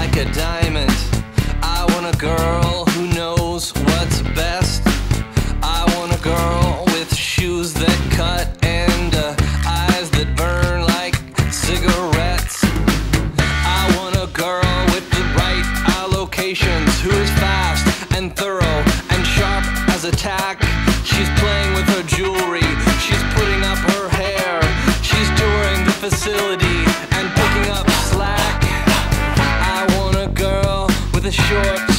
like a diamond. I want a girl who knows what's best. I want a girl with shoes that cut and uh, eyes that burn like cigarettes. I want a girl with the right allocations who is fast and thorough and sharp as a tack. She's playing with her jewelry. She's putting up her hair. She's touring the facility. the shorts.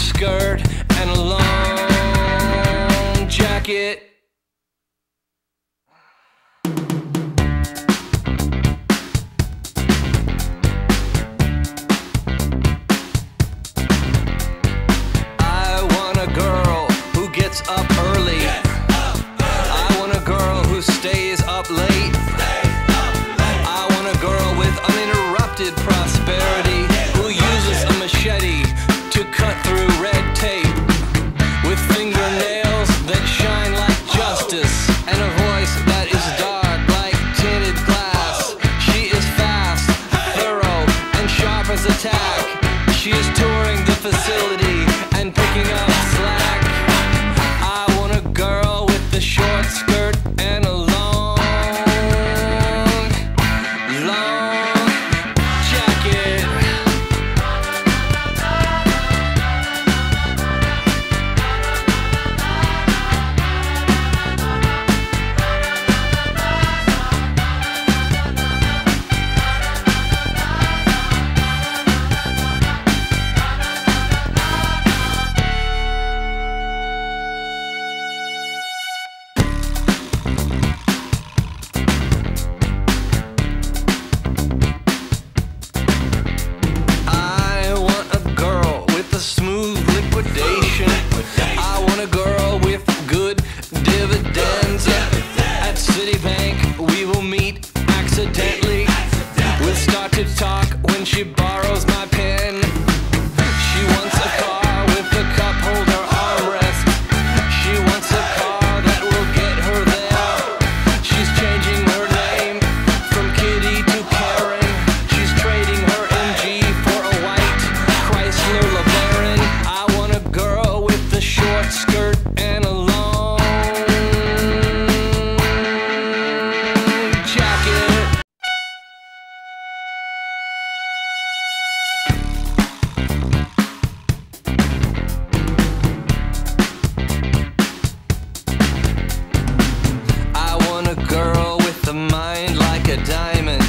like a diamond.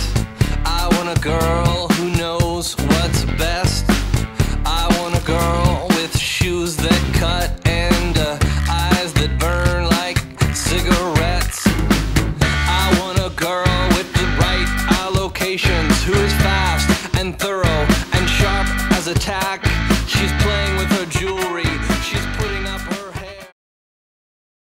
I want a girl who knows what's best. I want a girl with shoes that cut and uh, eyes that burn like cigarettes. I want a girl with the right allocations who is fast and thorough and sharp as a tack. She's playing with her jewelry.